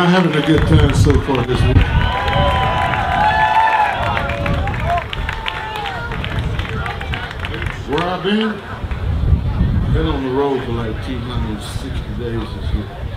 Not having a good time so far this week? Where I've been? Been on the road for like 260 days this year.